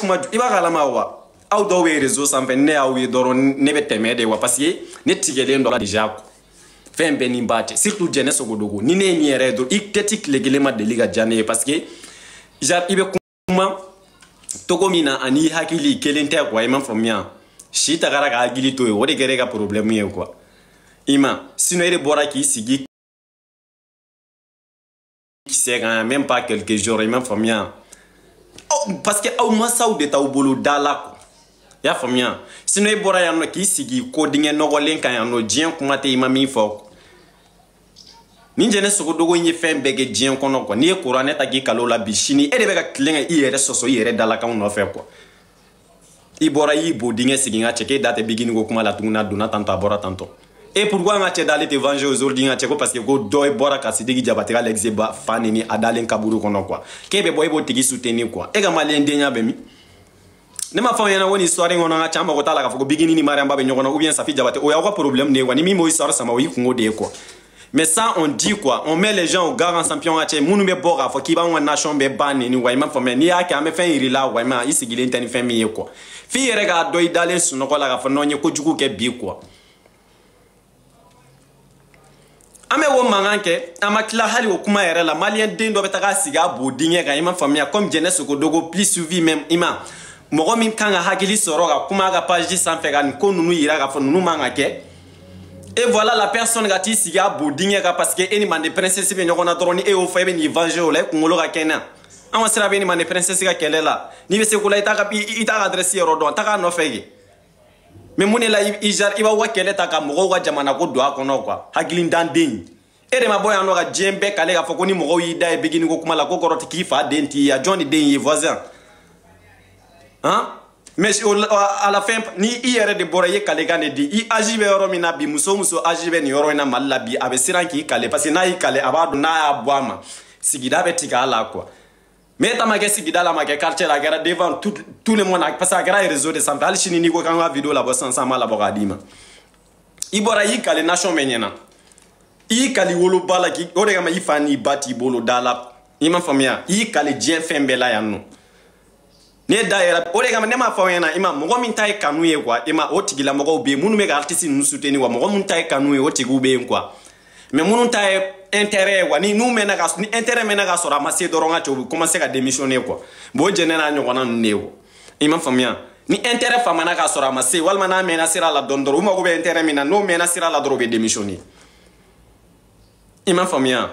kuma i b'a kalama wa aw dɔw bɛ rezo sanfɛ ne y'aw ye dɔrɔn ne bɛ tɛmɛ de wa paseke ne tigɛlen dɔ la déjà fɛn bɛɛ ni b'a cɛ surtout jɛnɛ sogodogo ni ne ye min yɛrɛ ye dɔrɔn i tɛti tile kelen ma deli ka diya ne ye paseke genre i bɛ kuma togo min na ani hakili kelen tɛ kuwa i ma faamuya si tagara ka hakili to yen o de kɛra e ka problème ye kuwa i ma sinon e de bɔra k'i sigi kisɛ kan même pas quelques jours i ma faamuya parce que aw masaw de t'aw bolo da la kɔ i y'a faamuya sinɔn i bɔra yan nɔ k'i sigi ko dingɛ nɔgɔlen kan yan nɔ diɲɛ kuma tɛ i ma min fɔ nin jɛnɛ sogodogo in ye fɛn bɛɛ kɛ diɲɛ kɔnɔ kuwa n'i ye kuranɛ ta k'i kalo la bi sini e de bɛ ka tilen ka i yɛrɛ sɔsɔ i yɛrɛ dalakanw nɔfɛ kuwa i bɔra i y'i bo dingɛ sigi ka cɛ k'e da tɛ bigini ko kuma la tuguni a donna tantɔ a bɔra tantɔ e pourquoi an ka cɛ d'ale tɛ venger aujourd'hui an ka cɛ ko parce que ko dɔ bɔra ka sidiki jabate ka lexe ba fa neni a dalen kaburu kɔnɔ quoi k'e bɛ bɔ e b'o tigi soutenir quoi e ka maliyɛn denya bɛ min ne m'a fɔ aw ɲɛna ko nin histoire in kɔnɔ an ka ca an mago t'a la k'a fɔ ko bigini ni mariam ba bɛ ɲɔgɔn na ou bien safi jabate o y'aw ka problème de ye quoi ni min b'o histoire sama o y'i kungo de ye quoi mais ça on dit quoi on met les gens au gars en champion ka cɛ minnu bɛ bɔ k'a fɔ k'i b'anw ka nation bɛɛ ban neni wa i m'a faamuya n'i y'a kɛ an bɛ fɛn yir'i la wa i ma i sigilen tɛ ni fɛn min ye quoi f'i yɛrɛ k'a dɔn i dalen sunɔgɔ la k'a fɔ n'anw ye kojugu kɛ bi quoi an bɛ o mankan kɛ an ma tila hali o kuma yɛrɛ la maliyɛn den dɔ bɛ taga sigi a b'o denkɛ kan i ma faamuya comme jɛnɛ sogodogo plus suivi même i ma mɔgɔ min kan ka hakili sɔrɔ ka kuma ka page sanfɛ ka nin ko ninnu yira k'a fɔ ninnu man ka kɛ et voilà la personne ka t'i sigi a b'o denkɛ kan parce que e ni mande princesse bɛ ɲɔgɔn na dɔrɔn ni e y'o fɔ e bɛ n'i venger o la e kunkolo ka kɛ n na an ka sira bɛ e ni mande princesse ka kɛlɛ la n'i bɛ se ko la i t'a ka i t'a ka adresse yɔrɔ dɔn taga a nɔfɛ yen. mɛ mun de la izar i b'aw ka kɛlɛ ta ka mɔgɔw ka jamana ko don a kɔnɔ kuwa hakilintanden e de ma bɔ yan nɔ ka diɲɛ bɛɛ k'ale k'a fɔ ko ni mɔgɔw y'i da ye bigini ko kuma la ko kɔrɔ ti k'i fa den t'i ye a jɔn de den ye voisin han mais o à la fin ni i yɛrɛ de bɔra i ye kalekan de di i âge bɛ yɔrɔ min na bi muso o muso âge bɛ nin yɔrɔ in na mali la bi a bɛ siran k'i kale parce que n'a y'i kale a b'a dɔn n'a y'a bɔ a ma sigida bɛ tigɛ a la quoi me ta ma kɛ sigida la ma kɛ quartier la a kɛra devant tout, tout le monde parce que a kɛra réseau de sanfɛ hali sini n'i ko k'an ka video labɔ sisan sisan an b'a labɔ k'a d'i ma i bɔra i kali nation bɛ ɲɛna i y'i kali woloba la k'i o de kama i fa n'i ba t'i bolo da la i ma faamuya i y'i kali diɲɛ fɛn bɛɛ la yan nɔ ne da yɛrɛ o de kama ne m'a fɔ aw ɲɛna i ma mɔgɔ min ta ye kanu ye kuwa i ma o tigilamɔgɔw bɛ yen minnu bɛ ka artiste ninnu soutenir wa mɔgɔ minnu ta ye kanu ye o tigiw bɛ yen kuwa mɛ minnu ta ye intérêt quoi ni n'u mɛnna ka ni intérêt mɛnna ka sɔrɔ a ma se dɔrɔn ka cɛ u bɛ commencer ka démissionner quoi bon o jɛnɛ n'a ɲɔgɔnna ninnu de ye quoi i ma faamuya ni intérêt famana ka sɔrɔ a ma se walima n'a mɛnna sira la dɔɔni dɔrɔn u mago bɛ intérêt min na n'o mɛnna sira la dɔrɔn u bɛ démissionner i ma faamuya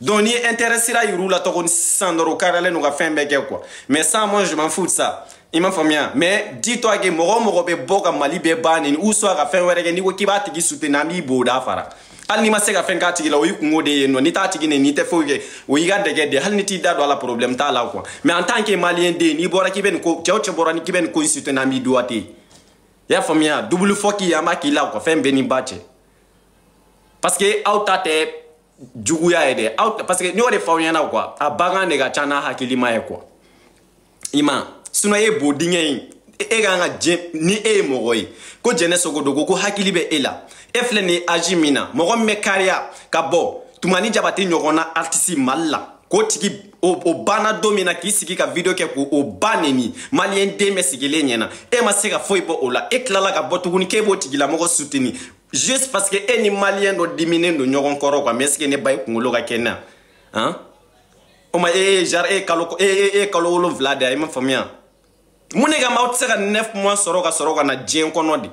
donc n'i ye intérêt sira yir'u la tɔgɔ sisan dɔrɔn u kariyalen n'u ka fɛn bɛɛ kɛ quoi mais ça moi je m'en fous de ça i m'a faamuya mais dis-toi que mɔgɔ o mɔgɔ bɛ bɔ ka mali bɛɛ ban nin ou soit ka fɛn wɛrɛ kɛ n'i ko k'i b'a tigi soutenir an b'i bo da fara hali n'i ma se ka fɛn k'a tigi la o y'i kungo de ye nɔ n'i t'a tigi nɛ n'i tɛ foyi kɛ o y'i ka dɛgɛ de hali ni t'i da don a la problème t'a la quoi mais en tant que malien den n'i bɔra k'i bɛ nin ko cɛ o cɛ bɔra ni k'i bɛ nin ko in soutenir an b'i doigté i y'a faamuya double fɔ k'i ye an b'a k'i la quoi fɛn bɛɛ ni ba cɛ parce que aw ta tɛ juguya ye dɛ aw parce que n y'o de fɔ aw ɲɛna quoi a bagan de ka ca n'a hakilima ye quoi i ma sinon e bo dingɛ in e ka kan ka diɲɛ ni e ye mɔgɔ ye ko jɛnɛ sogodogo ko hakili bɛ e la e filɛ nin ye azi min na mɔgɔ min bɛ kariya ka bɔ tumani jabate ɲɔgɔnna artisi mali la k'o tigi o, o banna don min na k'i sigi ka video kɛ k'o ba neni maliyɛn den bɛ sigilen ɲɛna e ma se ka foyi bɔ o la e tilala ka bɔ tuguni k'e b'o tigilamɔgɔ suteni juste parce que e ni maliyɛn dɔ diminen don ɲɔgɔn kɔrɔ kuwa mais est ce que ne ba ye kunkolo ka kɛ na han o ma e ye genre e ye kalo e ye kalo wolonwula de ye i ma faamuya mun ne kama aw tɛ se ka neuf mois sɔrɔ ka sɔrɔ ka na diɲɛ kɔnɔ de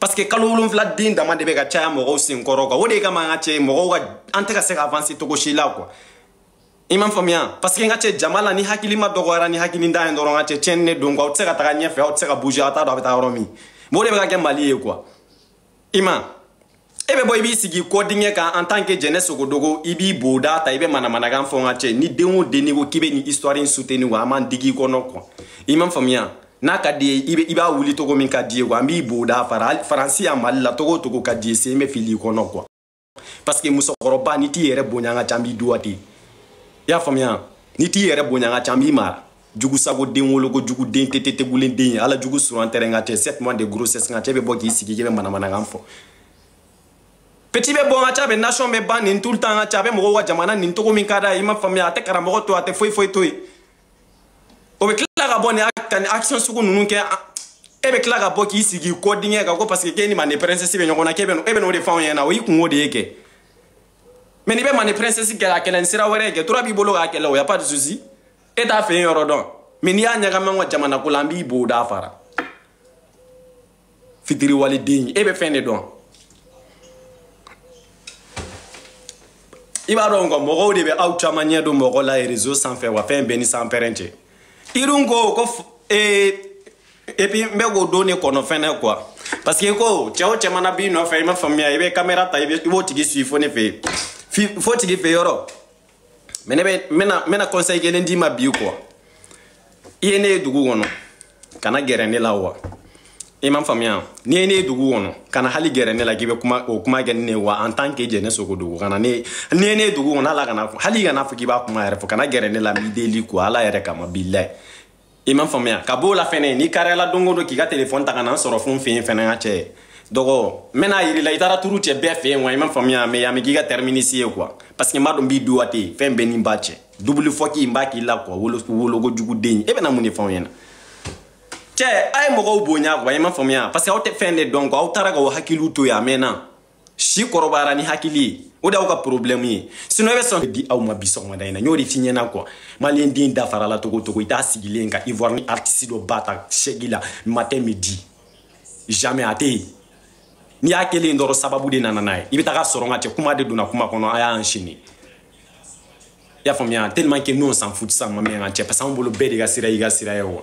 parce que kalo wolonfila den dama de bɛ ka caya mɔgɔw sen kɔrɔ kan o de kama an ka cɛ mɔgɔw ka an tɛ ka se ka avancer cogo si la quoi i m'a faamuya parce que n ka cɛ jama la ni hakili ma dɔgɔyara ni hakili da ye dɔrɔn n ka cɛ tiɲɛni ne don quoi aw tɛ se ka taga ɲɛfɛ aw tɛ se ka bouger aw t'a dɔn aw bɛ taa yɔrɔ min bon o de bɛ ka kɛ mali ye quoi i ma e bɛ bɔ i b'i sigi kɔ dingɛ kan en tant que jɛnɛ sogodogo i e b'i boda ta i e bɛ manamanakan fɔ n ka cɛ ni den o den n'i ko k'i bɛ nin histoire in soutenir wa an b'an digi i kɔnɔ kuwa e i ma faamuya n'a ka di ye i b'a wuli cogo min ka di ye kuwa an b'i boda fara faransi ya mali la cogo o cogo ka di ye sen bɛ fili i kɔnɔ kuwa parce que musokɔrɔba n'i t'i yɛrɛ bonya ka ca an b'i duwa ten i y'a faamuya n'i t'i yɛrɛ bonya ka ca an b'i mara jugusago den wolo ko jugu den tete tegulen den ye ala jugu suran tɛrɛ n ka cɛ sept mois de grossesse n ka cɛ bɛ bɔ k'i sigi k'i bɛ manamanakan fɔ petit bɛ bɔn ka ca bɛ nation bɛ ban nin tout le temps ka ca a bɛ mɔgɔw ka jamana nin cogo min ka d'a ye i ma faamuya a tɛ karamɔgɔ to a tɛ foyi foyi to yen o bɛ tila ka bɔ nin ka nin action sugu ninnu kɛ e bɛ tila ka bɔ k'i sigi kɔ dingɛ e kan ko parce que k'e ni mande princesse bɛ ɲɔgɔn na k'e bɛ e bɛ n'o de fɔ anw ɲɛna o y'i kungo de ye kɛ mɛ n'i bɛ mande princesse kɛlɛ a kɛlɛ ni sira wɛrɛ ye kɛ tora b'i bolo k'a kɛlɛ o y'a pas de souci e t'a fɛ yen yɔrɔ dɔn mɛ n'i y'a ɲagami an ka jamana ko la an b'i bo da fara fitiriwaleden e bɛ fɛn de dɔn i b'a dɔn kɔ mɔgɔw de bɛ aw caman ɲɛ don mɔgɔ la rezo sanfɛ wa fɛn bɛɛ ni sanpɛrɛn cɛ i dun ko ko ee et puis n bɛ k'o don ne kɔnɔ fɛnɛ kuwa parce que ko cɛ o cɛ mana b'i nɔfɛ i ma faamuya i bɛ kamera ta i b'o tigi suit fo ne fɛ yen fo tigi fɛ yɔrɔ mɛ ne bɛ n bɛna n bɛna conseil kelen d'i ma bi kuwa i ye ne ye dugu kɔnɔ kana gɛrɛ ne la wa. i m'a faamuya ni ye ne ye dugu kɔnɔ kana hali gɛrɛ ne la k'i bɛ kuma o kuma kɛ ne wa en tant que jɛnɛ sogo dugu kana ne ni ye ne ye dugu kɔnɔ ala kana hali kana fɔ k'i b'a kuma yɛrɛ fɔ kana gɛrɛ ne la n deli ko ala yɛrɛ kama bilayi i m'a faamuya ka b'o la fɛnɛ n'i kariyala don o don k'i ka telefɔni ta ka na n sɔrɔ fɛn fɛn fɛnɛ ka cɛ dɔgɔ n bɛna yiri la i taara turu cɛ bɛɛ fɛ yen wa i m'a faamuya mɛ yan bɛ k'i ka tɛriminisi ye kuwa parce que n b'a dɔn b'i duwa tɛ yen fɛn bɛɛ ni n b'a cɛ dubuli fɔ k'i n b'a k'i la kuwa jugu den e bɛna mun de fɔ anw ɲɛna cɛ a ye mɔgɔw bonya kuwa i ma faamuya parce que aw tɛ fɛn de dɔn kuwa aw taara k'aw hakiliw to yen a mɛnna si kɔrɔbayara ni hakili ye o de y'aw ka problème ye sinon e i bɛ sɔn di aw ma bi sɔgɔmada in na n y'o de f'i ɲɛna kuwa maliyɛn den dafarala togo togo i t'a sigilen ka ivoire ni artiste dɔ ba ta segi la matin midi jamais a tɛ yen n'i y'a kelen dɔrɔn sababu de nana n'a ye i bɛ taga sɔrɔ ka cɛ kuma de donna kuma kɔnɔ a y'an sini i y'a faamuya tellement que n'o s'en fout sisan ma mɛn ka cɛ parce que anw bolo bɛɛ de ka sira y'i ka sira ye wa.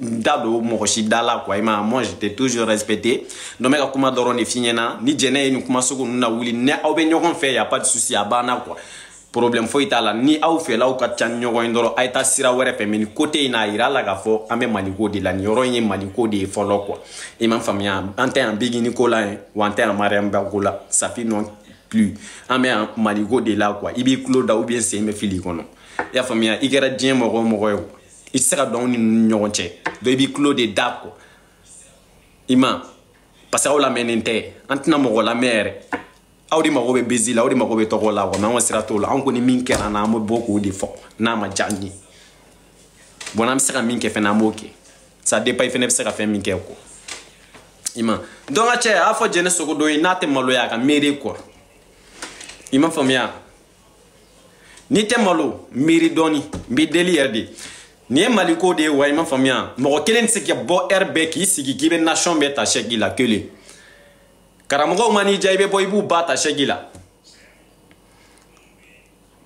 da don mɔgɔ si da la quoi i ma moi j'étais toujours respecté n bɛ ka kuma dɔrɔn de f'i ɲɛna ni jɛnɛ ye nin kuma sugu ninnu na wuli ni aw bɛ ɲɔgɔn fɛ y'a pas de souci a banna quoi problème foyi t'a la ni aw fɛlaw ka ca ni ɲɔgɔn ye dɔrɔn a ye taa sira wɛrɛ fɛ mɛ nin kote in na a yira la k'a fɔ an bɛ maliko de la nin yɔrɔ in ye maliko de ye fɔlɔ quoi i ma faamuya an tɛ yan bigini ko la yɛ wa an tɛ yan mariamba ko la ça fait non plus an bɛ yan maliko de la quoi i b'i tulo da ou bien sen bɛ fili kɔnɔ i y'a faamuya i kɛra diɲɛ mɔgɔ o mɔgɔ ye quoi i tɛ se ka don anw ni ninnu ɲɔgɔn cɛ dɔn i b'i tulo de da kɔ i ma parce que aw lamɛnnen tɛ an tɛna mɔgɔ lamɛn yɛrɛ aw de mago bɛ bezi la aw de mago bɛ tɔgɔ la wa mɛ an ka sira t'o la an kɔni min kɛra an na an bɛ bɔ k'o de fɔ n'a ma diya an ye bon n'an bɛ se ka min kɛ fɛnɛ an b'o kɛ ça dépend i fɛnɛ bɛ se ka fɛn min kɛ quoi i ma donc a cɛ a fɔ jɛnɛ sogo dɔ ye n'a tɛ maloya a ka miiri quoi i ma faamuya n'i tɛ malo miiri dɔɔni n b'i deli yɛrɛ de nin ye maliko de ye wa i ma faamuya mɔgɔ kelen tɛ se ka bɔ ɛri bɛɛ k'i sigi k'i bɛ nation bɛɛ ta sɛgi la kelen karamɔgɔw ma n'i diya i bɛ bɔ i b'u ba ta sɛgi la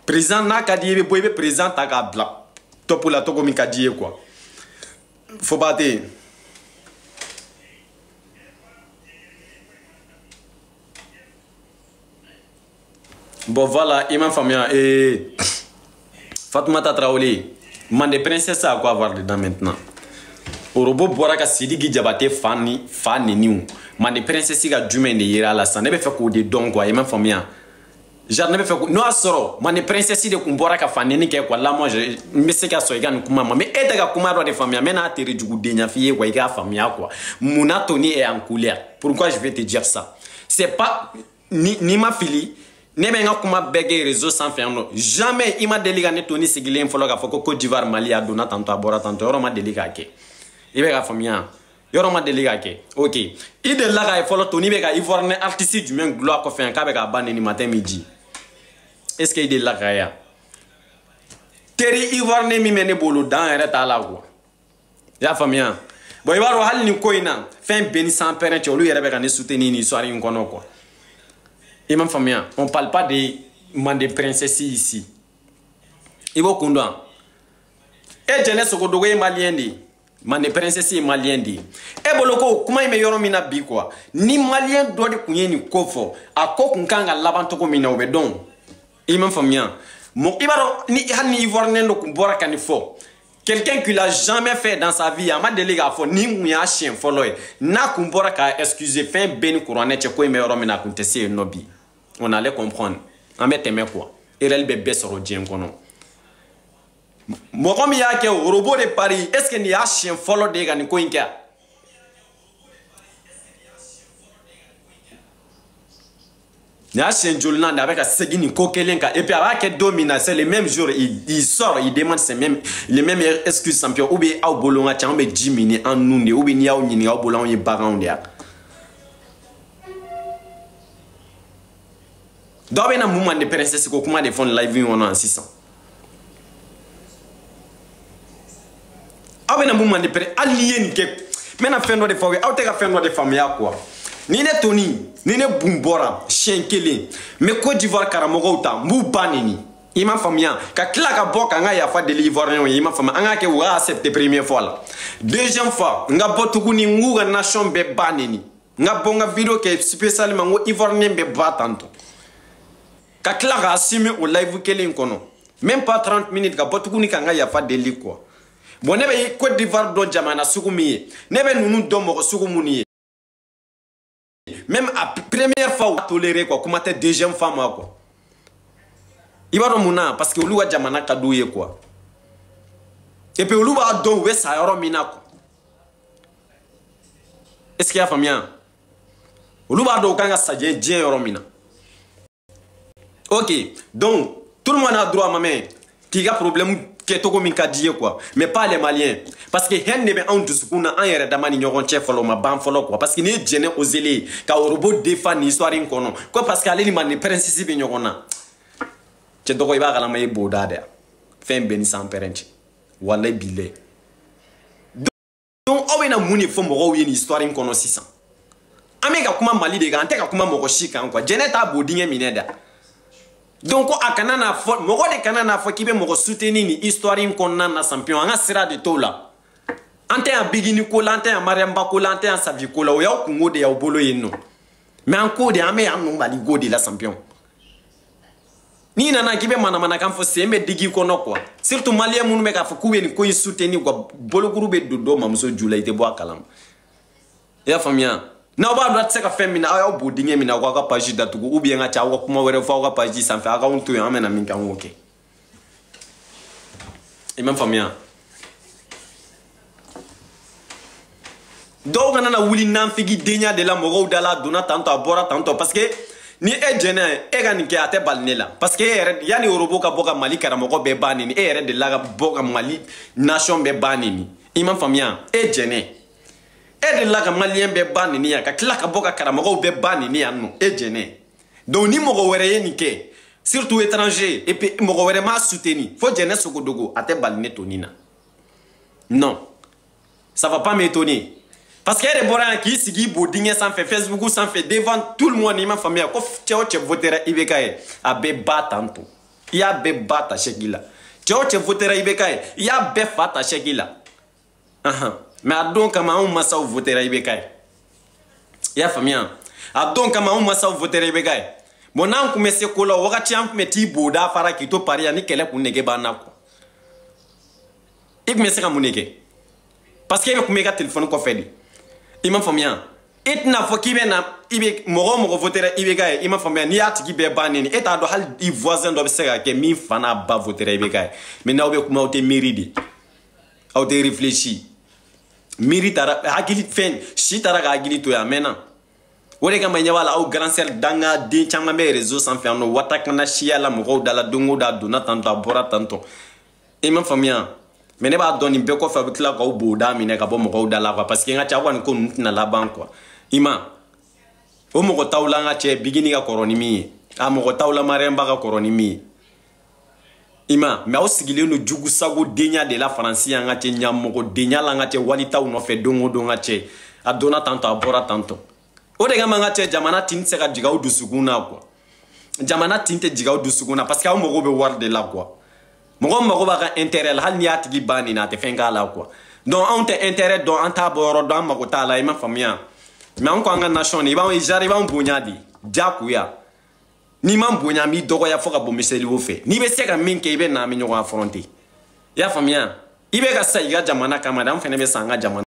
président n'a ka di i bɛ bɔ i bɛ président ta k'a bila tɔpu la cogo min ka di i ye quoi foba tɛ yen. bon voilà i ma faamuya ee fatumata tarawele. mande princesse a quoi avoir dedans maintenant orobo bɔra ka sidiki jabate fa ni fa neniw mande princesse ka jumɛn de yera a la sisan ne bɛ fɛ k'o de dɔn quoi i m'a faamuya genre ne bɛ fɛ n'o y'a sɔrɔ mande princesse de kun bɔra ka fa neni kɛ quoi lamɔ je n bɛ se ka sɔn i ka nin kuma ma mais e tɛ ka kuma dɔ de faamuya mɛ n'a tere jugu denya f'i ye quoi i e k'a faamuya quoi mun na to ni est en couleur pourquoi je vais te dire ça c'est pas ni n'i ma fili ne bɛ n ka kuma bɛɛ kɛ réseau sanfɛ yan nɔ jamais i ma deli ka ne to ni sigilen fɔlɔ k'a fɔ ko Côte d'Ivoire Mali a donna tantɔ a bɔra tantɔ yɔrɔ ma deli k'a kɛ i bɛ k'a faamuya yɔrɔ ma deli k'a kɛ ok i delila k'a ye fɔlɔ to n'i bɛ ka ivoirien artiste jumɛn gulo a kɔfɛ yan k'a bɛ k'a ba nɛni matin midi est ce que i delila k'a ye yan teri ivoirien min bɛ ne bolo dan yɛrɛ t'a la kuwa i y'a faamuya bɔn i b'a dɔn hali nin ko in na fɛn bɛɛ ni san pɛrɛn cɛ olu yɛrɛ bɛ ka ne soutenir nin histoire in kɔnɔ kuwa i m'a faamuya on parle pas eh, eh, de mande princesse ici i b'o kun dɔn e jɛnɛ sogodogo ye maliyɛn de ye mande princesse ye maliyɛn de ye e bolo ko kuma in bɛ yɔrɔ min na bi kuwa ni maliyɛn dɔ de tun ye nin ko fɔ a ko kun kan ka laban cogo min na o bɛ dɔn i m'a faamuya mɔ i b'a dɔn ni hali ni ivoirien dɔ tun bɔra ka nin fɔ quelqu'un qui l'a jamais fait dans sa vie a ma deli k'a fɔ ni kun y'a siɲɛ fɔlɔ ye n'a kun bɔra ka excuse fɛn bɛɛ ni kuranɛ cɛ ko in bɛ yɔrɔ min na a kun tɛ se yen nɔ bi on allait comprendre an bɛ tɛmɛ quoi erreur bɛ bɛɛ sɔrɔ diɲɛ kɔnɔ mɔgɔ min y'a kɛ o robo de pari est ce que nin y'a siɲɛ fɔlɔ de ye ka nin ko in kɛ a nin y'a siɲɛ jolinan de a bɛ ka segin nin ko kelen kan et puis a b'a kɛ don min na c'est le même jour il, il sort il demande c'est même le même excuse sans pire ou bien aw bolo ka ca anw bɛ ji min ni an nun de ou bien n'i y'aw ɲininka aw bolo anw ye baganw de ye dɔw bɛ na mun man di princesse ko kuma de fɔ nin live in kɔnɔ yan sisan aw bɛ na mun man di princesse hali n'i ye nin kɛ n bɛna fɛn dɔ de fɔ aw ye aw tɛ ka fɛn dɔ de faamuya kuwa ni ne to nin ni ne bun bɔra siɲɛ kelen n bɛ cote d'ivoire karamɔgɔw ta n b'u ba neni i ma faamuya ka tila ka bɔ ka n ka yafa deli ivoiriyɛnw ye i ma faamuya an k'a kɛ u ka accepte première fois la deuxième fois n ka bɔ tuguni n k'u ka nation bɛɛ ba neni n ka bɔ n ka video kɛ spécialement n ko ivoiriyɛn bɛɛ ba tantɔ ka tila k'a simi o live kelen kɔnɔ même pas 30 minutes ka bɔ tuguni ka n ka yafa deli quoi bon ne bɛ Côte d'Ivoire dɔn jamana sugu min ye ne bɛ ninnu dɔn mɔgɔ sugu minnu ye même a première fois u toléré quoi kuma tɛ deuxième fois ma quoi i b'a dɔn mun na parce que olu ka jamana ka d'u ye quoi et puis olu b'a dɔn u bɛ sa yɔrɔ min na quoi est ce que i y'a faamuya olu b'a dɔn u kan ka sa diɲɛ yɔrɔ min na. ok donc tout le monde a droit ma main k'i ka problème kɛcogo min ka di ye kuwa mais pas les maliens parce que hɛn de bɛ anw dusukun na an yɛrɛ dama ni ɲɔgɔn cɛ fɔlɔ o ma ban fɔlɔ kuwa parce que n'i ye jɛnɛ ozele ye ka orobo defa ni histoire in kɔnɔ ko parce que ale ni mande pɛrɛnsisi bɛ ɲɔgɔn na cɛ dɔgɔ i b'a kalama ye boda dɛ fɛn bɛɛ ni san pɛrɛnti wala bi lɛ donc aw bɛna mun de fɔ mɔgɔw ye nin histoire in kɔnɔ sisan an bɛ ka kuma mali de kan an tɛ ka kuma mɔgɔ si kan kuwa jɛnɛ t'a bo dingɛ minɛ da donc a kana n'a fɔ mɔgɔ de kana n'a fɔ k'i bɛ mɔgɔ suteni ni histoire in kɔnɔna na sanpiyɔn an ka sira de t'o la an tɛ yan bigini ko la an tɛ yan mariamba ko la an tɛ yan safi ko la o y'aw kungo de y'aw bolo yen nɔ mɛ an ko de an bɛ yan nubali ko de la sanpiyɔn n'i nana k'i bɛ manamanakan fɔ sen bɛ digi i kɔnɔ kuwa surtout maliyɛn minnu bɛ k'a fɔ k'u bɛ nin ko in suteni kuwa bolokuru bɛ don dɔ mamuso ju la i tɛ bɔ a kalama i y'a faamuya n'aw b'a dɔn a tɛ se ka fɛn min na aw y'aw bo dingɛ min na aw ka page datugu ou bien ka ca aw ka kuma wɛrɛ fɔ aw ka page sanfɛ aw ka anw to yen an bɛna min kɛ an k'o kɛ i ma faamuya dɔw kana na wuli nanfigi denya de la mɔgɔw da la a donna tantɔ a bɔra tantɔ parce que ni e jɛnna ye e ka nin kɛ a tɛ bali ne la parce que e yɛrɛ yanni orobo ka bɔ e ka mali karamɔgɔ bɛɛ ban neni e yɛrɛ delila ka bɔ ka mali nation bɛɛ ban neni i ma faamuya e jɛnna e delila ka maliyɛn bɛɛ ba nini yan ka tila ka bɔ ka karamɔgɔw bɛɛ ba nini yan nɔ e jɛnɛ donc ni mɔgɔ wɛrɛ ye nin kɛ surtout étranger et puis mɔgɔ wɛrɛ m'a souteni fo jɛnɛ sogodogo a tɛ bali ne toni na non ça va pas m'étonner parce que e de bɔra yan k'i sigi i bo dingɛ sanfɛ facebook sanfɛ devant tout le monde i ma faamuya ko cɛ o cɛ votera ibk ye a bɛ ba tan to i y'a bɛɛ ba ta sɛki la cɛ o cɛ votera ibk ye i y'a bɛɛ fa ta sɛki la anhan uh -huh. mɛ a don kama anw masaw votera i bɛ ka ye i y'a faamuya a don kama anw masaw votera i bɛ ka ye bon n'an tun bɛ se ko la wagati an tun bɛ t'i boda fara k'i to pari yan ni kɛlɛ kun nege b'an na kuwa i tun bɛ se ka mun de kɛ parce que e bɛ kun bɛ i ka telefɔni kɔfɛ de i ma faamuya e tɛna fɔ k'i bɛ na i bɛ mɔgɔ o mɔgɔ votera i bɛ ka ye i ma faamuya n'i y'a tigi bɛɛ bannen e t'a dɔn hali i voisin dɔ bɛ se ka kɛ min fa n'a ba votera i bɛ ka ye mɛ n'aw bɛ kuma aw tɛ miiri de aw tɛ réfléchi miiri taara hakili fɛn si taara ka hakili to yan a mɛnna o de kama ɲɛ b'a la aw grand sœur danga den caman bɛ réseau sanfɛ yan nɔ watakana siya la mɔgɔw da la don o don a donna tan tɔ a bɔra tan tɔ i e ma faamuya mɛ ne b'a dɔn nin bɛɛ kɔfɛ a bɛ tila k'aw b'oda minɛ ka bɔ mɔgɔw da la kuwa parce que n ka cɛ aw ka nin ko ninnu tɛna laban kuwa i ma o mɔgɔ t'aw la n ka cɛ bigini ka kɔrɔ ni min ye a mɔgɔ t'aw la mariam ba ka kɔrɔ ni min ye i ma mɛ aw sigilen do jugusago denya de la faransi y'an ka cɛ ɲamɔgɔ denya la an ka cɛ walitaw nɔfɛ don o don ka cɛ a donna tantɔ a bɔra tantɔ o de kama an ka cɛ jamana tin tɛ se ka jigin aw dusukun na kuwa jamana tin tɛ jigin aw dusukun na parce que aw mago bɛ wari de la kuwa mɔgɔ min mago b'a ka intérêt la hali n'i y'a tigi ba nin na a tɛ fɛn k'a la kuwa donc anw tɛ intérêt dɔn an t'a bɔ yɔrɔ dɔn an mago t'a la i ma faamuya mɛ an ko an ka nation de i b'anw i b'anw bonya de diyagoya n'i ma bonya n b'i dɔgɔya fɔ ka bɔ misaliw fɛ n'i bɛ se ka min kɛ i bɛ na an bɛ ɲɔgɔn afɔrɔnte i y'a faamuya i bɛ ka sa i ka jamana kama de an fana bɛ sa an ka jamana